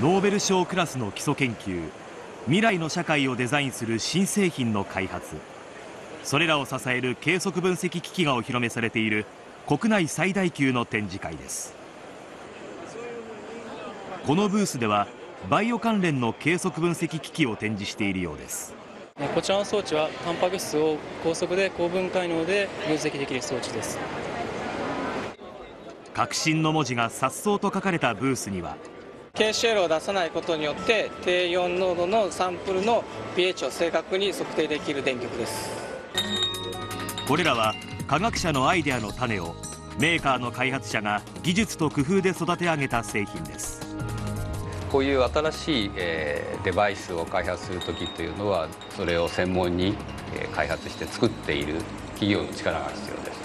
ノーベル賞クラスの基礎研究未来の社会をデザインする新製品の開発。それらを支える計測分析機器がお披露目されている国内最大級の展示会です。このブースではバイオ関連の計測分析機器を展示しているようです。こちらの装置はタンパク質を高速で高分解能で分析できる装置です。革新の文字が颯爽と書かれたブースには KCL を出さないことによって低温濃度のサンプルの pH を正確に測定できる電極です。これらは科学者のアイデアの種をメーカーの開発者が技術と工夫で育て上げた製品です。こういう新しい、えー、デバイスを開発する時というのはそれを専門に、えー、開発して作っている企業の力が必要です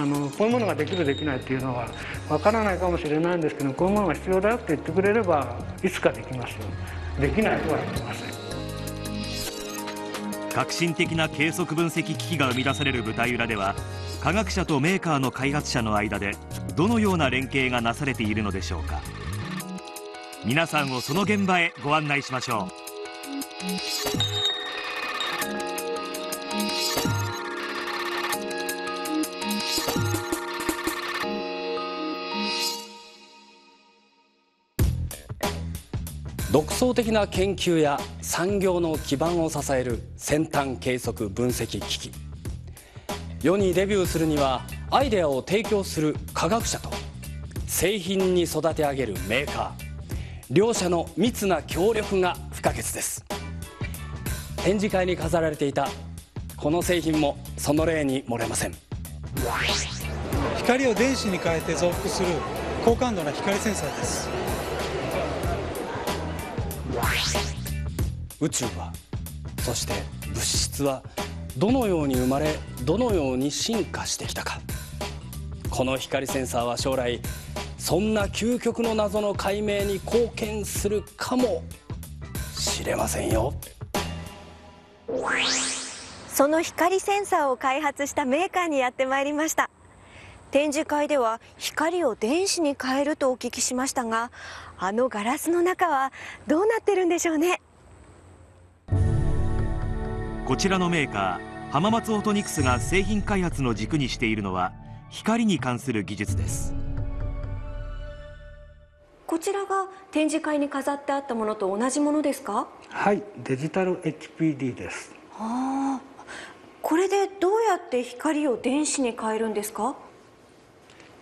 あのこういうものができるできないっていうのはわからないかもしれないんですけどこういうものが必要だよって言ってくれればいつかできますよ。できないとは言ってません。革新的な計測分析機器が生み出される舞台裏では科学者とメーカーの開発者の間でどのような連携がなされているのでしょうか。皆さんをその現場へご案内しましょう。独創的な研究や産業の基盤を支える先端計測分析機器。世にデビューするにはアイデアを提供する科学者と製品に育て上げるメーカー。両者の密な協力が不可欠です。展示会に飾られていたこの製品もその例に漏れません。光を電子に変えて増幅する高感度な光センサーです。宇宙はそして物質はどのように生まれどのように進化してきたか。この光センサーは将来そんな究極の謎の解明に貢献するかもしれませんよ。その光センサーを開発したメーカーにやってまいりました。展示会では光を電子に変えるとお聞きしましたがあのガラスの中はどうなってるんでしょうね。こちらのメーカー浜松オートニクスが製品開発の軸にしているのは光に関する技術です。こちらが展示会に飾ってあったものと同じものですか？はいデジタル HPD です。ああこれでどうやって光を電子に変えるんですか？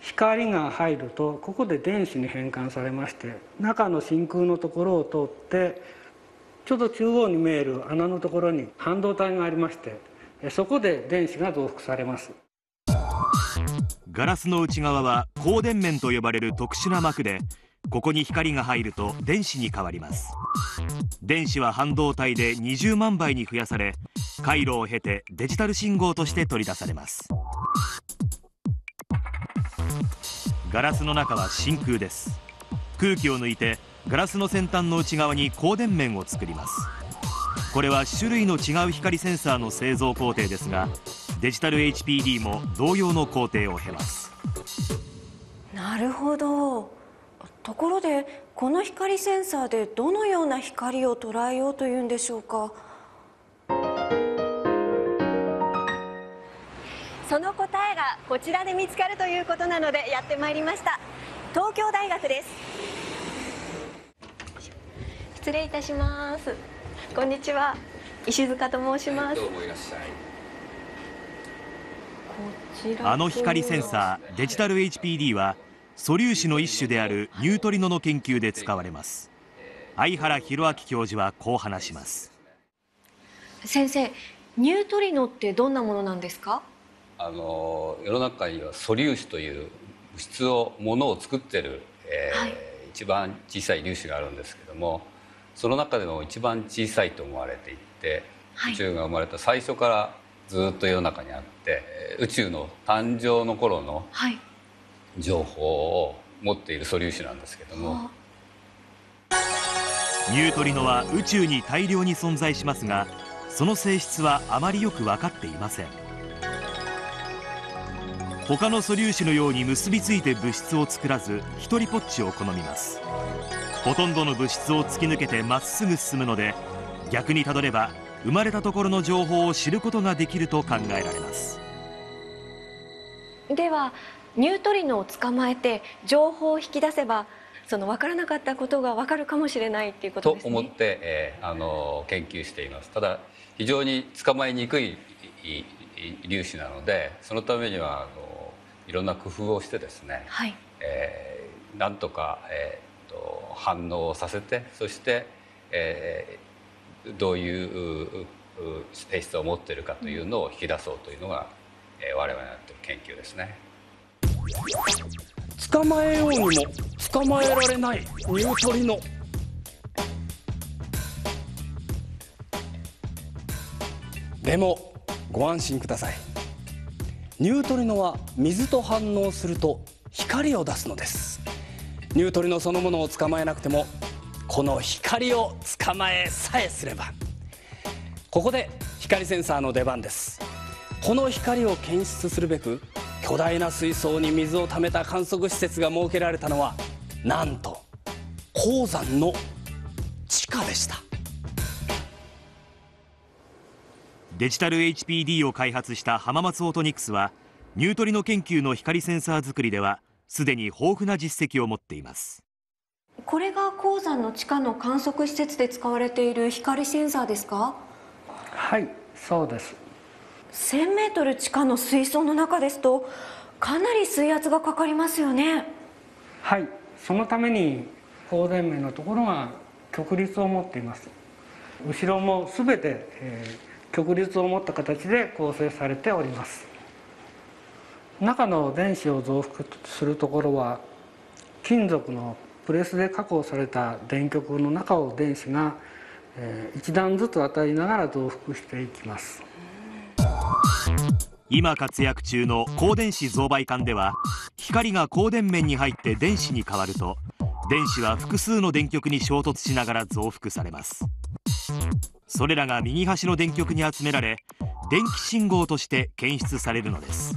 光が入るとここで電子に変換されまして中の真空のところを通ってちょうど中央に見える穴のところに半導体がありましてそこで電子が増幅されます。ガラスの内側は光電面と呼ばれる特殊な膜でここに光が入ると電子に変わります。電子は半導体で20万倍に増やされ回路を経てデジタル信号として取り出されます。ガラスの中は真空です。空気を抜いてガラスの先端の内側に光電面を作ります。これは種類の違う光センサーの製造工程ですがデジタル HPD も同様の工程を経ます。なるほど。ところでこの光センサーでどのような光を捉えようというんでしょうか？その答えがこちらで見つかるということなのでやってまいりました。東京大学です。失礼いたします。こんにちは。石塚と申します。どうもいらっしゃい。あの光センサーデジタル HPD は素粒子の一種であるニュートリノの研究で使われます。相原博明教授はこう話します。先生ニュートリノってどんなものなんですか？あの世の中には素粒子という物質をものを作ってる、えーはい、一番小さい粒子があるんですけどもその中でも一番小さいと思われていて、はい、宇宙が生まれた最初からずっと世の中にあって宇宙の誕生の頃の情報を持っている素粒子なんですけども、ニュートリノは宇宙に大量に存在しますがその性質はあまりよく分かっていません他の素粒子のように結びついて物質を作らず一人ぽっちを好みますほとんどの物質を突き抜けてまっすぐ進むので逆にたどれば生まれたところの情報を知ることができると考えられますではニュートリノを捕まえて情報を引き出せばその分からなかったことが分かるかもしれないっていうことですね。と思って、えー、あの研究しています。ただ非常に捕まえにくい粒子なのでそのためにはあのいろんな工夫をしてですね、はい、えー、なんとか、えーと、反応をさせてそして、えー、どういう性質を持っているかというのを引き出そうというのが、えー、我々のやってる研究ですね。捕まえようにも捕まえられないニュートリノ。でもご安心くださいニュートリノは水と反応すると光を出すのです。ニュートリノそのものを捕まえなくてもこの光を捕まえさえすれば。ここで光センサーの出番です。この光を検出するべく巨大な水槽に水をためた観測施設が設けられたのはなんと鉱山の地下でした。デジタル HPD を開発した浜松オートニクスはニュートリノ研究の光センサー作りではすでに豊富な実績を持っています。これが鉱山の地下の観測施設で使われている光センサーですか？はいそうです。1000メートル地下の水槽の中ですとかなり水圧がかかりますよね。はいそのために放電面のところが極率を持っています。後ろも全て、えー、極率を持った形で構成されております。中の電子を増幅するところは金属のプレスで加工された電極の中を電子が、えー、一段ずつ当たりながら増幅していきます。今活躍中の光電子増倍管では光が光電面に入って電子に変わると電子は複数の電極に衝突しながら増幅されます。それらが右端の電極に集められ電気信号として検出されるのです。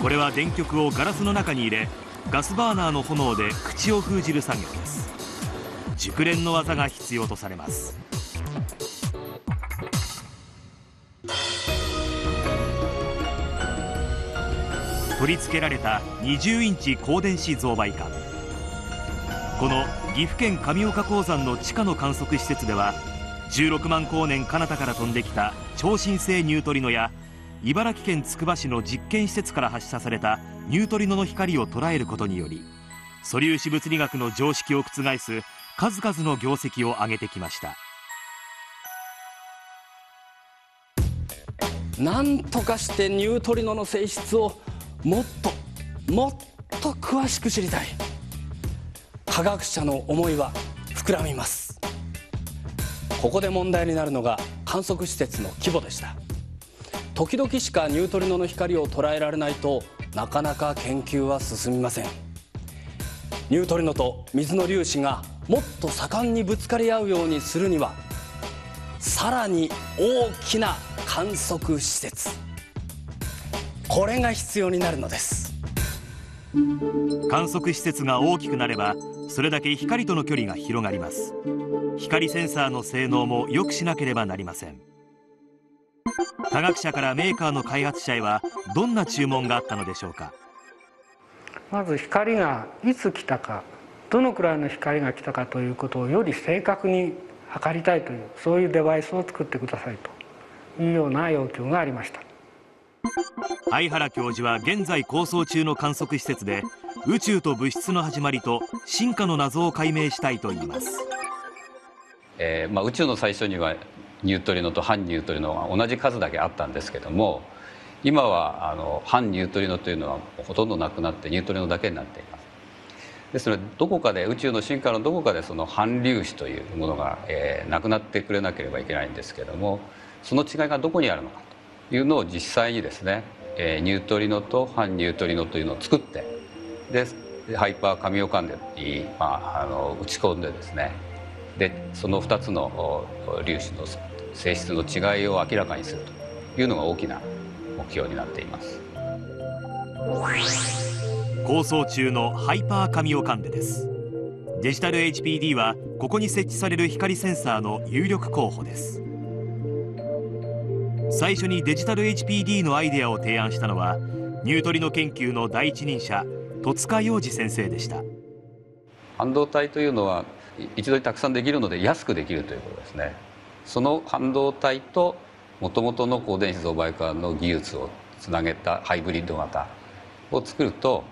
これは電極をガラスの中に入れガスバーナーの炎で口を封じる作業です。熟練の技が必要とされます。取り付けられた20インチ高電子増倍管。この岐阜県上岡鉱山の地下の観測施設では16万光年彼方から飛んできた超新星ニュートリノや茨城県つくば市の実験施設から発射されたニュートリノの光を捉えることにより素粒子物理学の常識を覆す数々の業績を上げてきました。なんとかしてニュートリノの性質をもっともっと詳しく知りたい。科学者の思いは膨らみます。ここで問題になるのが観測施設の規模でした。時々しかニュートリノの光を捉えられないとなかなか研究は進みません。ニュートリノと水の粒子がもっと盛んにぶつかり合うようにするにはさらに大きな観測施設。これが必要になるのです。観測施設が大きくなればそれだけ光との距離が広がります。光センサーの性能も良くしなければなりません。科学者からメーカーの開発者へはどんな注文があったのでしょうか？まず光がいつ来たかどのくらいの光が来たかということをより正確に測りたいというそういうデバイスを作ってくださいというような要求がありました。相原教授は現在構想中の観測施設で宇宙と物質の始まりと進化の謎を解明したいと言います、えーまあ、宇宙の最初にはニュートリノと反ニュートリノが同じ数だけあったんですけども今はあの反ニュートリノというのはほとんどなくなってニュートリノだけになっています。ですのでどこかで宇宙の進化のどこかでその反粒子というものが、えー、なくなってくれなければいけないんですけどもその違いがどこにあるのか。いうのを実際にですね、えー、ニュートリノと反ニュートリノというのを作ってでハイパー神岡でに、まあ、あの打ち込んでですねでその2つの粒子の性質の違いを明らかにするというのが大きな目標になっています。構想中のハイパーカミオカンデです。デジタル HPD はここに設置される光センサーの有力候補です。最初にデジタル HPD のアイデアを提案したのはニュートリノ研究の第一人者戸塚洋二先生でした。半導体というのは一度にたくさんできるので安くできるということですね。その半導体ともともとの高電子増倍化の技術をつなげたハイブリッド型を作ると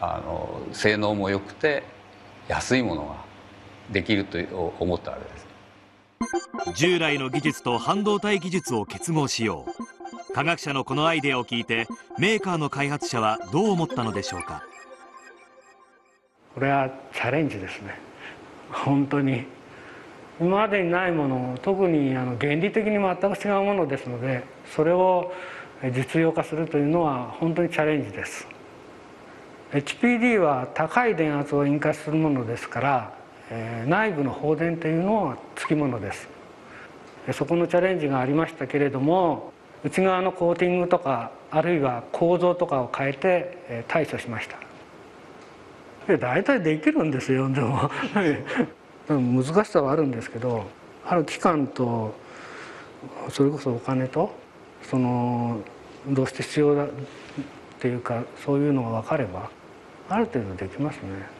あの性能も良くて安いものができると思ったわけです。従来の技術と半導体技術を結合しよう。科学者のこのアイデアを聞いてメーカーの開発者はどう思ったのでしょうか？これはチャレンジですね。本当に。今までにないもの特にあの原理的に全く違うものですのでそれを実用化するというのは本当にチャレンジです。HPD は高い電圧を引火するものですから、内部の放電というのはつきものです。そこのチャレンジがありましたけれども内側のコーティングとかあるいは構造とかを変えて対処しました。で大体できるんですよでも。難しさはあるんですけどある期間とそれこそお金とそのどうして必要だっていうかそういうのが分かればある程度できますね。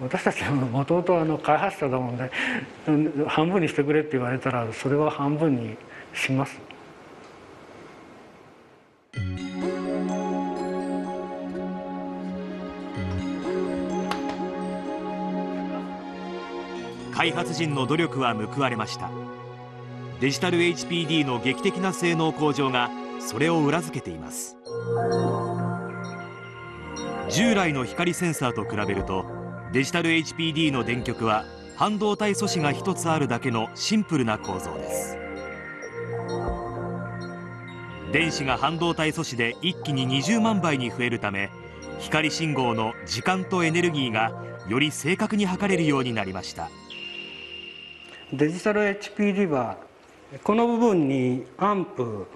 私たちはもともと開発者だもんで半分にしてくれって言われたらそれは半分にします。開発陣の努力は報われましたデジタル HPD の劇的な性能向上がそれを裏付けています従来の光センサーと比べるとデジタル HPD の電極は半導体素子が1つあるだけのシンプルな構造です。電子が半導体素子で一気に20万倍に増えるため光信号の時間とエネルギーがより正確に測れるようになりました。デジタル HPD はこの部分にアンプ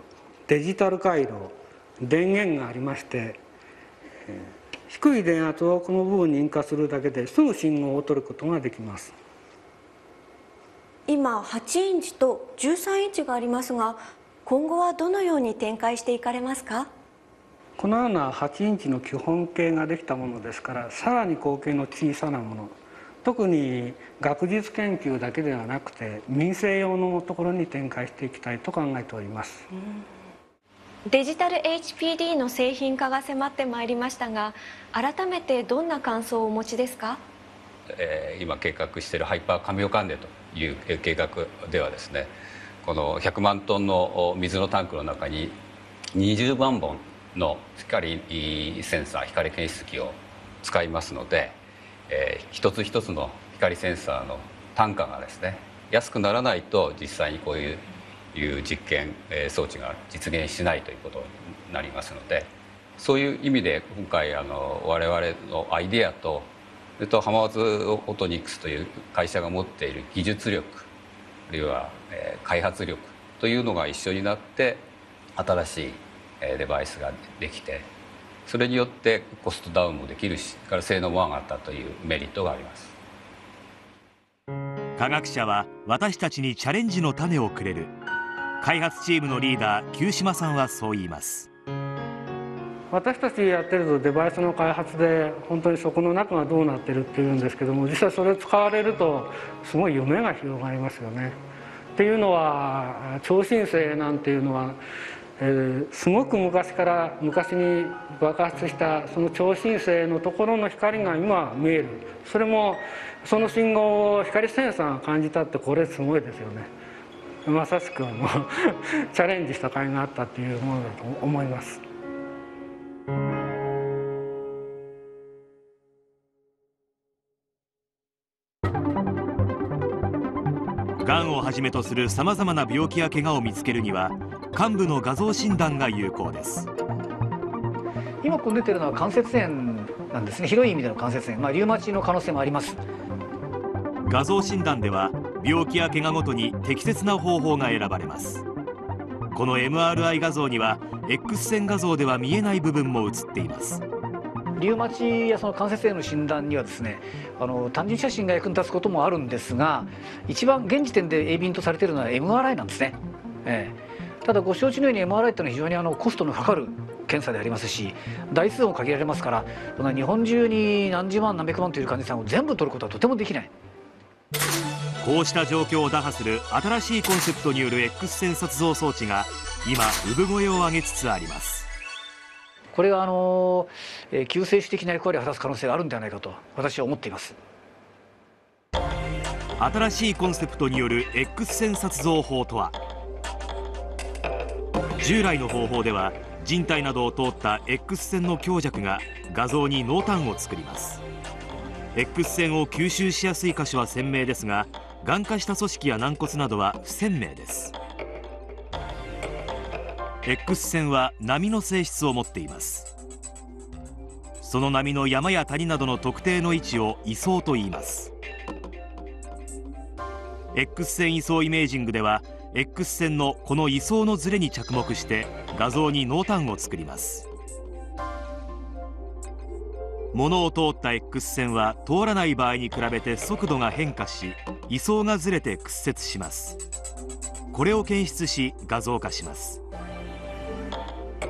デジタル回路電源がありまして低い電圧をこの部分に引火するだけですぐ信号を取ることができます。今8インチと13インチがありますが今後はどのように展開していかれますか？このような8インチの基本形ができたものですからさらに口径の小さなもの特に学術研究だけではなくて民生用のところに展開していきたいと考えております。デジタル HPD の製品化が迫ってまいりましたが改めてどんな感想をお持ちですか、えー、今計画しているハイパーカミオカンデという計画ではですねこの100万トンの水のタンクの中に20万本の光センサー光検出器を使いますので、えー、一つ一つの光センサーの単価がですね安くならないと実際にこういういう実験装置が実現しないということになりますのでそういう意味で今回あの我々のアイデアとそれと浜松オートニクスという会社が持っている技術力あるいは開発力というのが一緒になって新しいデバイスができてそれによってコストダウンもできるしから性能も上がったというメリットがあります。科学者は私たちにチャレンジの種をくれる。開発チームのリーダー旧島さんはそう言います私たちやってるとデバイスの開発で本当にそこの中がどうなってるっていうんですけども実際それ使われるとすごい夢が広がりますよね。っていうのは超新星なんていうのは、えー、すごく昔から昔に爆発したその超新星のところの光が今見えるそれもその信号を光センサーが感じたってこれすごいですよね。まさしくあの チャレンジした甲斐があったっていうものだと思います。がんをはじめとするさまざまな病気や怪我を見つけるには患部の画像診断が有効です。今こう出てるのは関節炎なんですね。広い意味での関節炎、まあ、リウマチの可能性もあります。画像診断では病気や怪我ごとに適切な方法が選ばれます。この MRI 画像には X 線画像では見えない部分も映っています。リウマチやその関節炎の診断にはですねあの単純写真が役に立つこともあるんですが一番現時点で鋭敏とされているのは MRI なんですね、ええ、ただご承知のように MRI というのは非常にあのコストのかかる検査でありますし台数も限られますからこの日本中に何十万何百万という患者さんを全部取ることはとてもできない。こうした状況を打破する新しいコンセプトによる X 線撮像装置が今産声を上げつつあります。これはあの、えー、救世主的な役割を果たす可能性があるんではないかと私は思っています。新しいコンセプトによる X 線撮像法とは？従来の方法では人体などを通った X 線の強弱が画像に濃淡を作ります。X 線を吸収しやすい箇所は鮮明ですが眼化した組織や軟骨などは不鮮明です。X 線は波の性質を持っています。その波の山や谷などの特定の位置を位相と言います。X 線位相イメージングでは X 線のこの位相のズレに着目して画像に濃淡を作ります。物を通った X 線は通らない場合に比べて速度が変化し位相がずれて屈折します。これを検出し画像化します。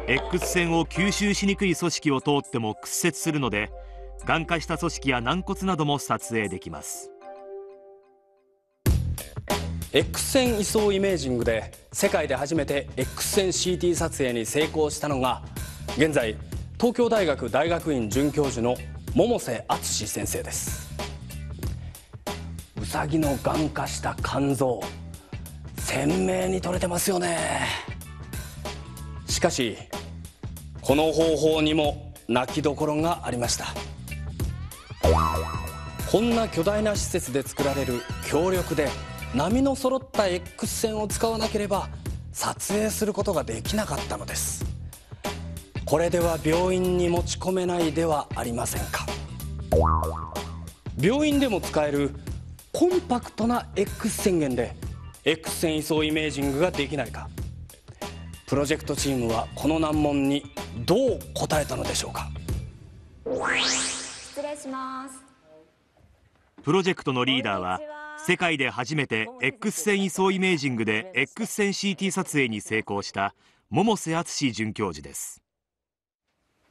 X 線を吸収しにくい組織を通っても屈折するので眼化した組織や軟骨なども撮影できます。X 線位相イメージングで世界で初めて X 線 CT 撮影に成功したのが現在東京大学大学院准教授の百瀬敦先生です。サギの眼化した肝臓。鮮明に撮れてますよね。しかしこの方法にも泣きどころがありました。こんな巨大な施設で作られる強力で波の揃った X 線を使わなければ撮影することができなかったのです。これでは病院に持ち込めないではありませんか。病院でも使えるコンパクトな X 線源で X 線位相イメージングができないか。プロジェクトチームはこの難問にどう答えたのでしょうか。失礼します。プロジェクトのリーダーは世界で初めて X 線位相イメージングで X 線 CT 撮影に成功した百瀬敦准教授です。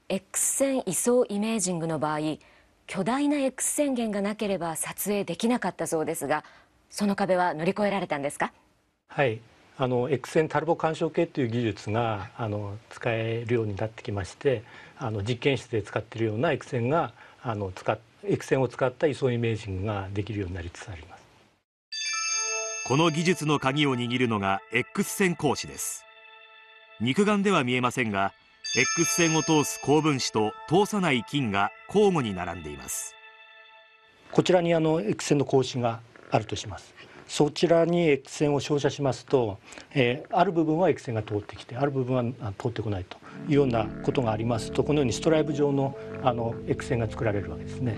X 線位相イメージングの場合巨大な X 線源がなければ撮影できなかったそうですがその壁は乗り越えられたんですか？はい。あの X 線タルボ干渉計という技術があの使えるようになってきましてあの実験室で使っているような X 線があの使 X 線を使った位相イメージングができるようになりつつあります。この技術の鍵を握るのが X 線光子です。肉眼では見えませんが X 線を通す高分子と通さない菌が交互に並んでいます。こちらにあの X 線の格子があるとします。そちらに X 線を照射しますと、えー、ある部分は X 線が通ってきてある部分は通ってこないというようなことがありますとこのようにストライプ状のあの X 線が作られるわけですね。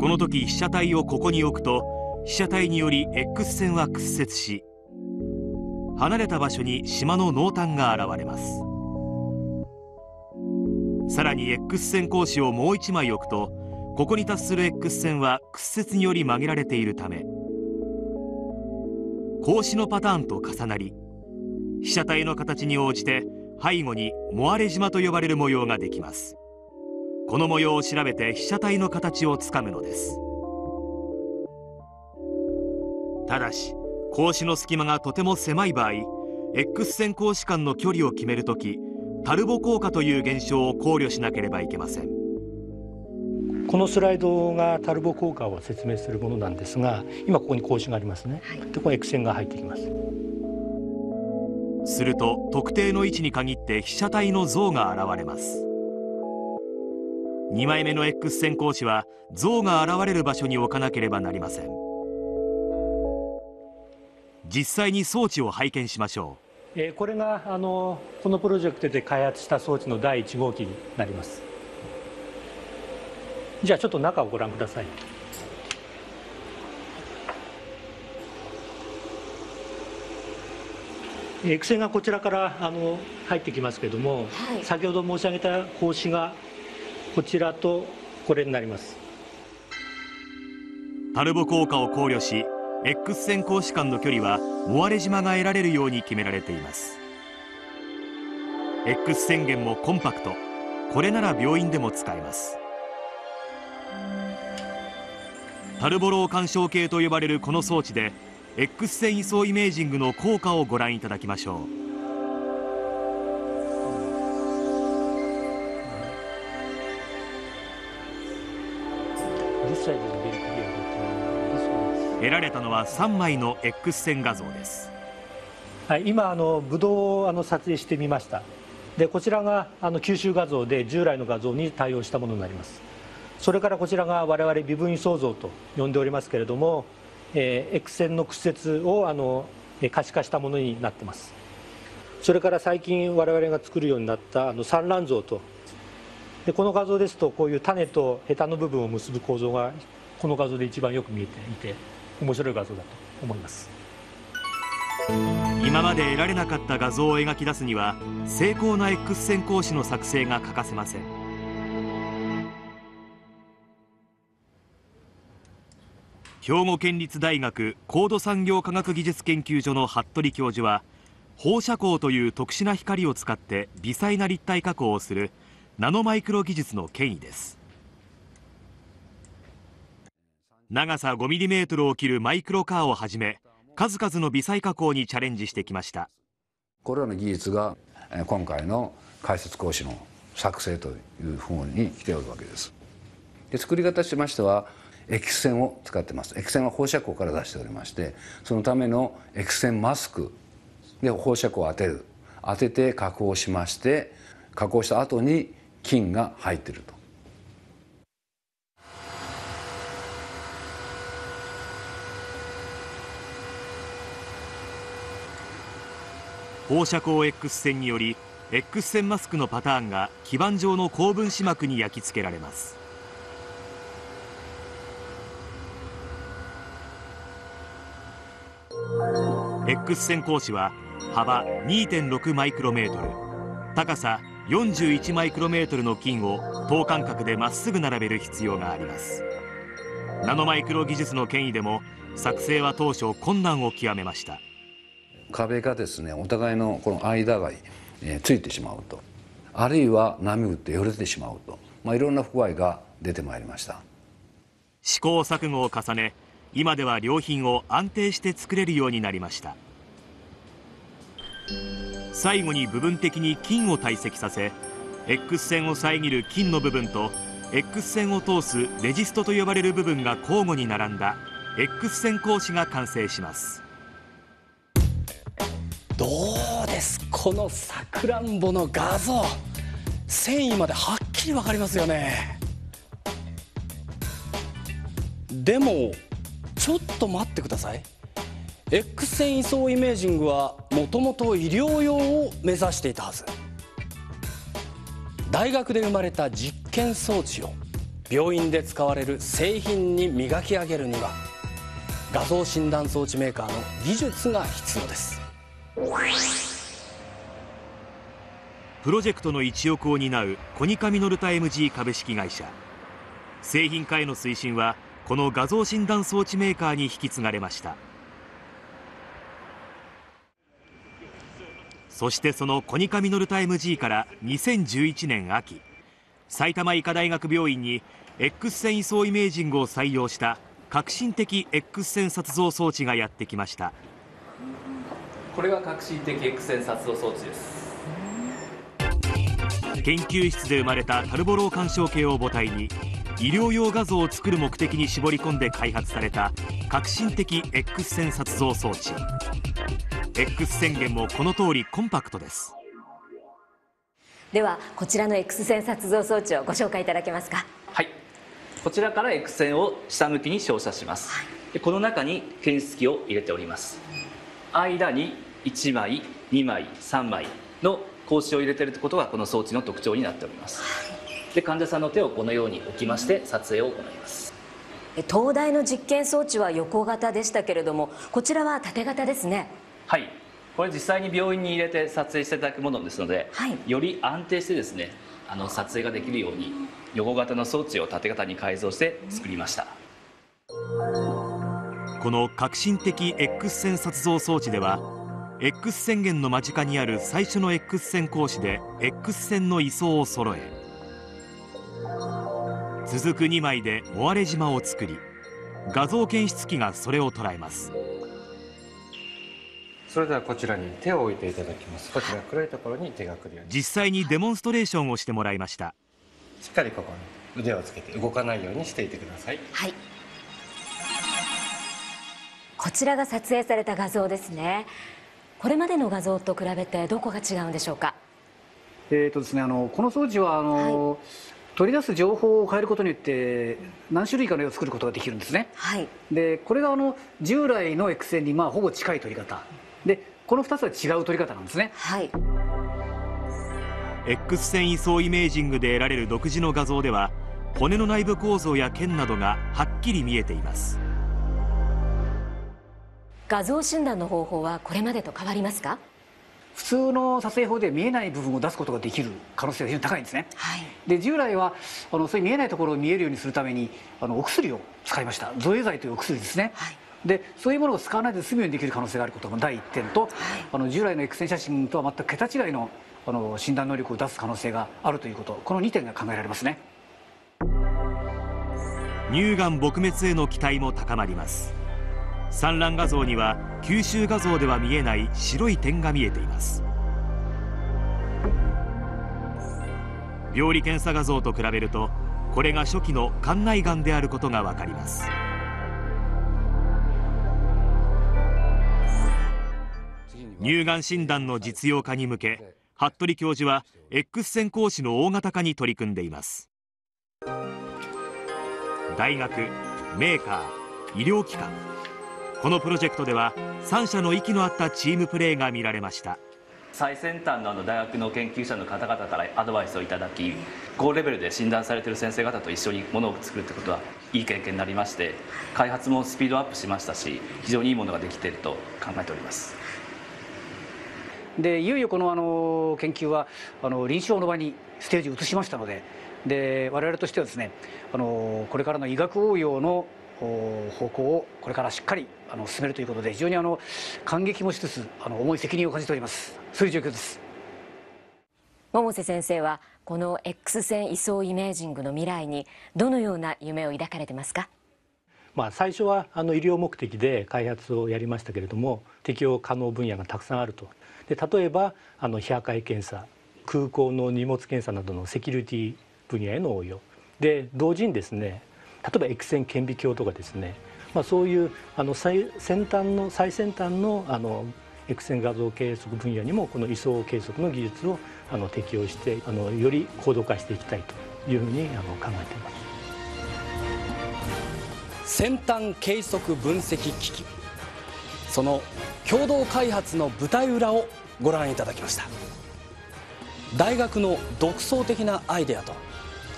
この時被写体をここに置くと被写体により X 線は屈折し離れた場所に島の濃淡が現れますさらに X 線格子をもう1枚置くとここに達する X 線は屈折により曲げられているため格子のパターンと重なり被写体の形に応じて背後にモアレ島と呼ばれる模様ができます。この模様を調べて被写体の形をつかむのです。ただし格子の隙間がとても狭い場合 X 線格子間の距離を決めるときタルボ効果という現象を考慮しなければいけません。このスライドがタルボ効果を説明するものなんですが今ここに格子がありますね、はい、でこの X 線が入ってきます。すると特定の位置に限って被写体の像が現れます。2枚目の X 線格子は像が現れる場所に置かなければなりません。実際に装置を拝見しましょう、えー、これがあのこのプロジェクトで開発した装置の第1号機になります。じゃあちょっと中をご覧ください。X 線がこちらからあの入ってきますけども、はい、先ほど申し上げた格子がこちらとこれになります。タルボ効果を考慮し X 線格子間の距離はモアレ島が得られるように決められています。X 線源もコンパクト。これなら病院でも使えます。タルボロー干渉計と呼ばれるこの装置で X 線位相イメージングの効果をご覧いただきましょう。得られたのは3枚の X 線画像です、はい、今あのブドウをあの撮影してみました。でこちらがあの吸収画像で従来の画像に対応したものになります。それからこちらが我々微分位相像と呼んでおりますけれどもえー、X 線の屈折をあの可視化したものになってます。それから最近我々が作るようになったあの産卵像と。でこの画像ですとこういう種とヘタの部分を結ぶ構造がこの画像で一番よく見えていて。面白い画像だと思います。今まで得られなかった画像を描き出すには精巧な X 線格子の作成が欠かせません。兵庫県立大学高度産業科学技術研究所の服部教授は放射光という特殊な光を使って微細な立体加工をするナノマイクロ技術の権威です。長さ 5mm を切るマイクロカーをはじめ数々の微細加工にチャレンジしてきました。これらの技術が今回の解説講師の作成というふうに来ておるわけです。で作り方としましては X 線を使ってます。X 線は放射光から出しておりましてそのための X 線マスクで放射光を当てる。当てて加工しまして加工した後に金が入ってると。放射光 X 線により X 線マスクのパターンが基板上の高分子膜に焼き付けられます。X 線格子は幅2.6マイクロメートル高さ41マイクロメートルの金を等間隔でまっすぐ並べる必要があります。ナノマイクロ技術の権威でも作成は当初困難を極めました。壁がですねお互いのこの間が、えー、ついてしまうと。あるいは波打ってよれてしまうと、まあ、いろんな不具合が出てまいりました。試行錯誤を重ね今では良品を安定して作れるようになりました。最後に部分的に金を堆積させ X 線を遮る金の部分と X 線を通すレジストと呼ばれる部分が交互に並んだ X 線格子が完成します。どうです？このさくらんぼの画像。繊維まではっきり分かりますよね。でもちょっと待ってください。X 線位相イメージングはもともと医療用を目指していたはず。大学で生まれた実験装置を病院で使われる製品に磨き上げるには画像診断装置メーカーの技術が必要です。プロジェクトの一翼を担うコニカミノルタ MG 株式会社。製品化への推進はこの画像診断装置メーカーに引き継がれました。そしてそのコニカミノルタ MG から2011年秋埼玉医科大学病院に X 線位相イメージングを採用した革新的 X 線撮像装置がやってきました。これが革新的 X 線撮像装置です。研究室で生まれたタルボロー干渉計を母体に医療用画像を作る目的に絞り込んで開発された革新的 X 線撮像装置。X 線源もこの通りコンパクトです。ではこちらの X 線撮像装置をご紹介いただけますか。はい。こちらから X 線を下向きに照射します、はい、この中に検出器を入れております。間に1枚2枚3枚の格子を入れていることがこの装置の特徴になっております、はいで患者さんの手をこのように置きまして撮影を行います。東大の実験装置は横型でしたけれどもこちらは縦型ですね。はい。これ実際に病院に入れて撮影していただくものですので、はい、より安定してですねあの撮影ができるように横型の装置を縦型に改造して作りました。この革新的 X 線撮像装置では X 線源の間近にある最初の X 線格子で X 線の位相を揃え続く2枚でモアレ島を作り画像検出器がそれを捉えます。それではこちらに手を置いていただきます。こちら黒いところに手が来るように。実際にデモンストレーションをしてもらいました。しっかりここに腕をつけて動かないようにしていてください。はい。こちらが撮影された画像ですねこれまでの画像と比べてどこが違うんでしょうか？えーとですね、あのこの装置はあの、はい、取り出す情報を変えることによって何種類かの絵を作ることができるんですね、はい、でこれがあの従来の X 線にまあほぼ近い撮り方。でこの2つは違う撮り方なんですね、はい、X 線位相イメージングで得られる独自の画像では骨の内部構造や腱などがはっきり見えています画像診断の方法はこれまでと変わりますか？普通の撮影法で見えない部分を出すことができる可能性が非常に高いんですね、はい、で従来はあのそういう見えないところを見えるようにするためにあのお薬を使いました。造影剤というお薬ですね、はい。でそういうものを使わないで済むようにできる可能性があることが第一点と、はい、あの従来の X 線写真とは全く桁違いのあの診断能力を出す可能性があるということ。この2点が考えられますね。乳がん撲滅への期待も高まります産卵画像には吸収画像では見えない白い点が見えています。病理検査画像と比べるとこれが初期の肝内がんであることが分かります。乳がん診断の実用化に向け服部教授は X 線講師の大型化に取り組んでいます。大学メーカー医療機関。このプロジェクトでは3社の息の合ったチームプレーが見られました。最先端のあの大学の研究者の方々からアドバイスをいただき高レベルで診断されている先生方と一緒にものを作るってことはいい経験になりまして開発もスピードアップしましたし非常にいいものができていると考えております。でいよいよこのあの研究はあの臨床の場にステージを移しましたのでで我々としてはですねあのこれからの医学応用の方向をこれからしっかりあの進めるということで非常にあの感激もしつつあの重い責任を感じております。そういう状況です。百瀬先生はこの X 線位相イメージングの未来にどのような夢を抱かれてますか？まあ、最初はあの医療目的で開発をやりましたけれども適用可能分野がたくさんあると。で例えばあの非破壊検査空港の荷物検査などのセキュリティ分野への応用。で同時にですね例えば X 線顕微鏡とかですね、まあ、そういうあの最先端の最先端のあの X 線画像計測分野にもこの位相計測の技術をあの適用してあのより高度化していきたいというふうにあの考えています。先端計測分析機器。その共同開発の舞台裏をご覧いただきました。大学の独創的なアイデアと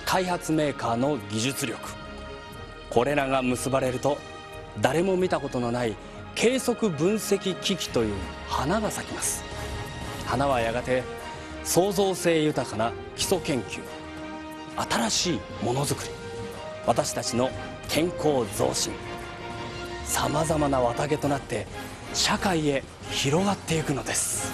開発メーカーの技術力。これらが結ばれると誰も見たことのない計測分析機器という花が咲きます。花はやがて創造性豊かな基礎研究新しいものづくり私たちの健康増進さまざまな綿毛となって社会へ広がっていくのです。